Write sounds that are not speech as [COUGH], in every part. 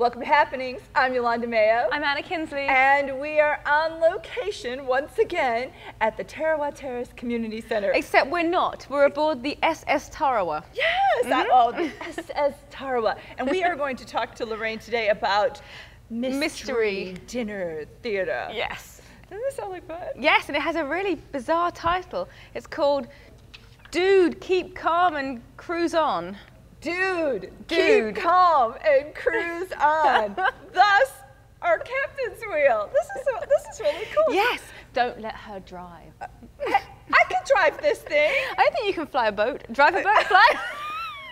Welcome to Happenings. I'm Yolanda Mayo. I'm Anna Kinsley. And we are on location once again at the Tarawa Terrace Community Center. Except we're not. We're aboard the SS Tarawa. Yes, mm -hmm. oh, the SS Tarawa. And we are going to talk to Lorraine today about Mystery, Mystery. Dinner Theater. Yes. Doesn't this sound like fun? Yes, and it has a really bizarre title. It's called Dude, Keep Calm and Cruise On. Dude, Dude. keep calm and cruise [LAUGHS] on. Thus, our captain's wheel. This is this is really cool. Yes. Don't let her drive. Uh, I, I can drive this thing. I think you can fly a boat. Drive a boat, fly. [LAUGHS]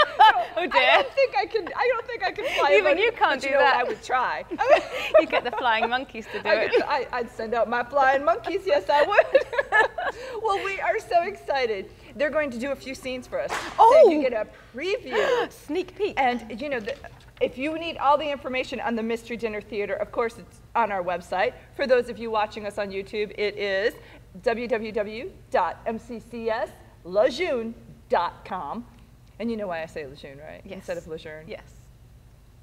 [LAUGHS] oh dear. I don't think I can. I don't think I can fly. Even you can't do you know that. I would try. [LAUGHS] you get the flying monkeys to [LAUGHS] do I it. I, I'd send out my flying monkeys. Yes, I would. well, we are so excited. They're going to do a few scenes for us. Oh, so you oh! get a preview, [GASPS] sneak peek. And you know, the, if you need all the information on the Mystery Dinner Theater, of course, it's on our website. For those of you watching us on YouTube, it is www.mccslejeune.com. And you know why I say Lejeune, right? Yes. Instead of Lejeune. Yes.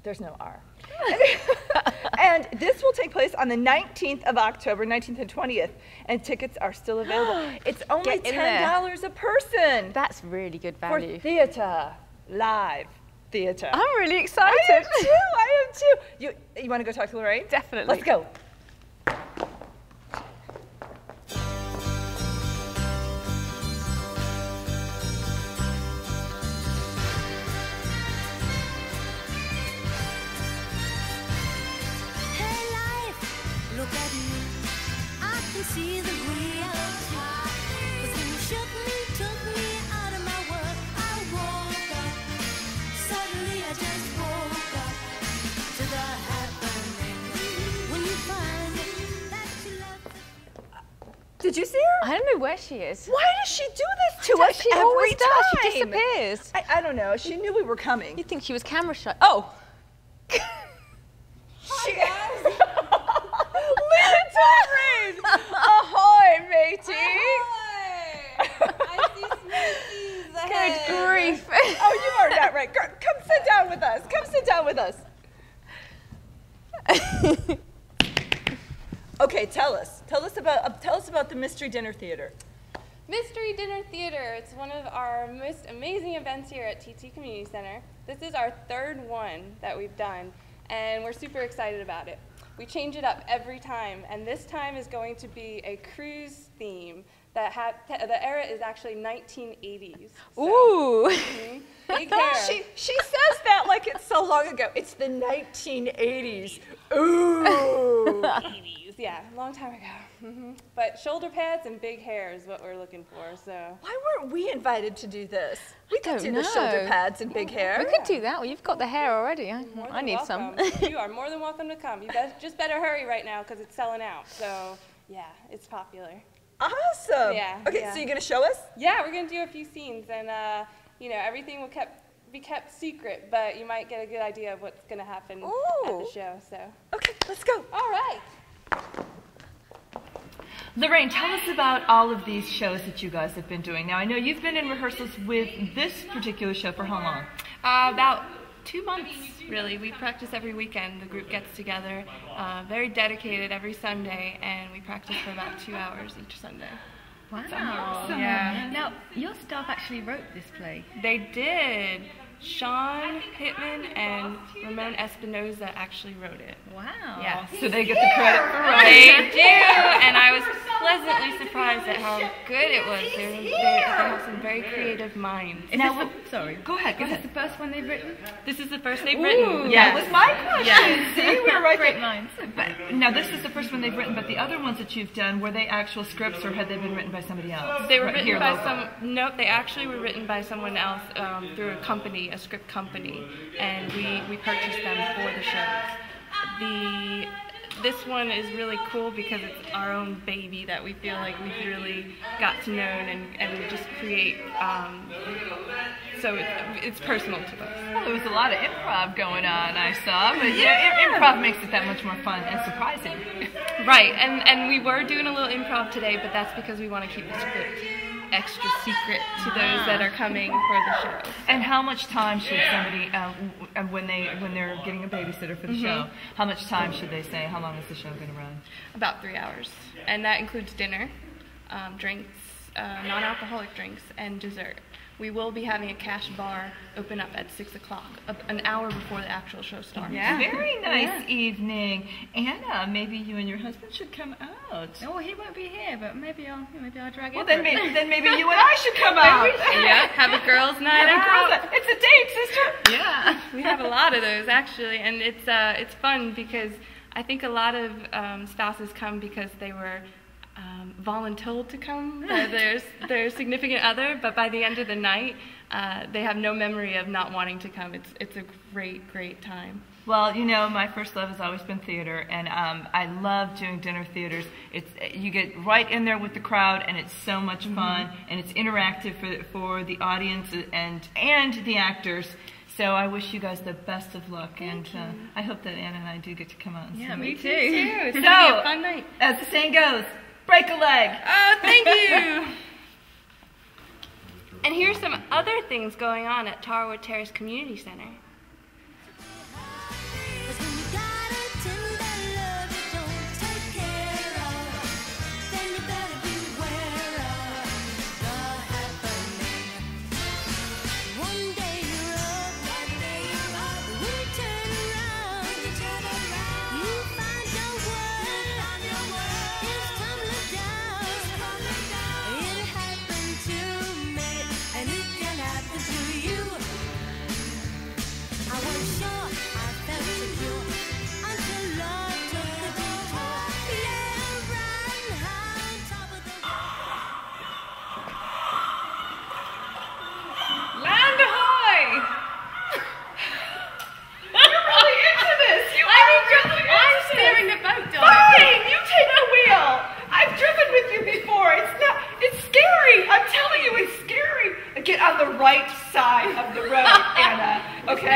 There's no R. [LAUGHS] and this will take place on the 19th of October, 19th and 20th, and tickets are still available. [GASPS] it's only $10 a person. That's really good value. For theater, live theater. I'm really excited. I am too, I am too. You, you want to go talk to Lorraine? Definitely. Let's go. Uh, did you see her? I don't know where she is. Why does she do this to us she every always time? Does. She disappears. I, I, don't know. She knew we were coming. You think she was camera shy? Oh. Hi, guys. Leave it to Reed. Ahoy, matey. Ahoy. I see smokies ahead. Good grief. oh, you are not right. Come sit down with us. Come sit down with us. [LAUGHS] Okay, tell us. Tell us about uh, tell us about the Mystery Dinner Theater. Mystery Dinner Theater. It's one of our most amazing events here at TT Community Center. This is our third one that we've done, and we're super excited about it. We change it up every time, and this time is going to be a cruise theme. That the era is actually 1980s. So. Ooh. Mm -hmm. [LAUGHS] Big hair. she, she says that like it's so long ago. It's the 1980s. Ooh. [LAUGHS] 80s, yeah, long time ago. Mm -hmm. But shoulder pads and big hair is what we're looking for. So why weren't we invited to do this? We could do know. the shoulder pads and big hair. We could do that. Well, you've got the hair already. I, I need welcome. some. you are more than welcome to come. You just better hurry right now because it's selling out. So yeah, it's popular. Awesome. Yeah. Okay, yeah. so you're gonna show us? Yeah, we're gonna do a few scenes and. Uh, you know, everything will kept, be kept secret, but you might get a good idea of what's going to happen Ooh. at the show. So. Okay, let's go. All right. Lorraine, tell us about all of these shows that you guys have been doing. Now, I know you've been in rehearsals with this particular show for how long? Uh, about two months, really. We practice every weekend. The group gets together, uh, very dedicated every Sunday, and we practice for about two hours each Sunday. Wow. So, yeah. Now, your staff actually wrote this play. They did. Sean Pittman and Ramon Espinoza actually wrote it. Wow. Yeah. So they get the credit for writing. They do, and I was pleasantly surprised at how good it was. They, they, they have some very creative minds. Is now, the, sorry. Go ahead. Go is ahead. this the first one they've written? This is the first they've Ooh, written. Yeah. That was my question. Yes. See, we were [LAUGHS] right Great minds. But now this is the first one they've written, but the other ones that you've done were they actual scripts or had they been written by somebody else? They were right written by local? some. No, they actually were written by someone else um, through a company, a script company and we, we purchased them for the shows. The this one is really cool because it's our own baby that we feel like we've really got to know and, and just create. Um, so it, it's personal to us. Well, there was a lot of improv going on, I saw, but yeah, improv makes it that much more fun and surprising. Right, and, and we were doing a little improv today, but that's because we want to keep the script extra secret to those that are coming for the show. And how much time should somebody, uh, w- uh, when they when they're getting a babysitter for the show, how much time should they say? How long is the show going to run? About three hours, and that includes dinner, um, drinks, uh, non-alcoholic drinks, and dessert. We will be having a cash bar open up at six o'clock, an hour before the actual show starts. Yeah, [LAUGHS] Very nice evening, Anna. Maybe you and your husband should come out. Oh, he won't be here, but maybe I'll maybe I'll drag Well, him. then, may- then maybe you [LAUGHS] and I should come out. yeah, have a girls' night Have out. girls' night. It's a date, sister. Yeah, we have a lot of those actually, and it's uh, it's fun because I think a lot of um, spouses come because they were um, voluntold to come by [LAUGHS] their their significant other, but by the end of the night, uh, they have no memory of not wanting to come. It's it's a great great time. Well, you know, my first love has always been theater, and um, I love doing dinner theaters. It's you get right in there with the crowd, and it's so much fun, and it's interactive for for the audience and and the actors. So I wish you guys the best of luck, and uh, I hope that Anna and I do get to come out and Yeah, see me it. too. It's So- gonna be a fun night. As the saying goes, break a leg. Oh, thank you. [LAUGHS] and here's some other things going on at Tarawa Terrace Community Center.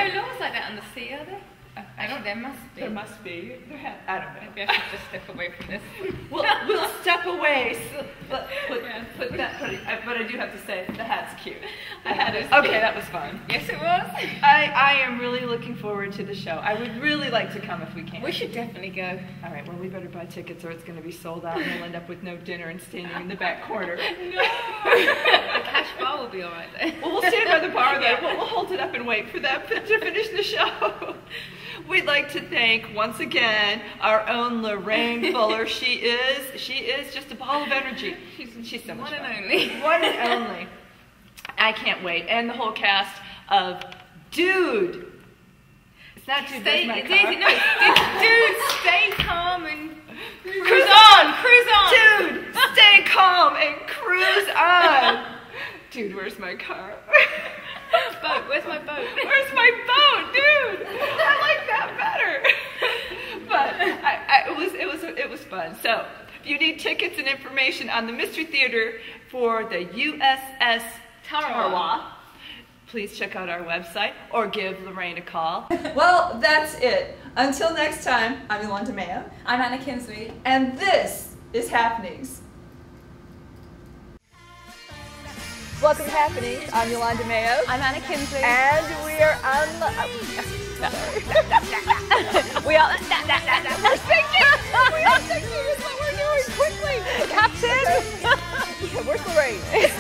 There's laws like that on the sea, are there? Oh, actually, there must be. There must be. There I don't know. Maybe I should just step away from this. We'll, we'll step away. So, but put, put that. Put it, I- but I do have to say the hat's cute. The hat is. Okay, that was fun. yes, it was. I, I am really looking forward to the show. I would really like to come if we can. We should definitely go. All right, well, we better buy tickets or it's going to be sold out and we'll end up with no dinner and standing in the back corner. The [LAUGHS] [LAUGHS] cash bar will be all right then. Well, we'll stand by the bar then. We'll, we'll hold it up and wait for them [LAUGHS] to finish the show. We'd like to thank once again our own Lorraine [LAUGHS] Fuller. She is she is just a ball of energy. She's she's so much One and only. [LAUGHS] One and only. I can't wait. And the whole cast of Dude. It's not Dude, Stay, that's my car. no, it's, dude, stay calm and Cruise on, cruise on. Dude, stay calm and cruise. Dude, where's my car? [LAUGHS] boat. Where's my boat? [LAUGHS] Where's my boat, dude? I like that better. [LAUGHS] but I, I, it was it was it was fun. So if you need tickets and information on the Mystery Theater for the USS Tarawa, please check out our website or give Lorraine a call. well, that's it. Until next time, I'm Yolanda Mayo, I'm Anna Kinsley. and this is Happenings. Welcome to Happenings. I'm Yolanda Mayo. I'm Anna Kinsley. And we are on the. [LAUGHS] we are. [LAUGHS] [LAUGHS] We're sinking! We are sinking! Is what we're doing! Quickly! Captain. Okay, where's Lorraine? If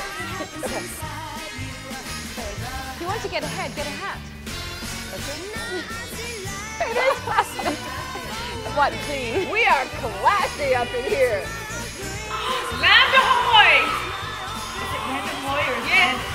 you want to get ahead, get a hat. what, please? we are classy up in here.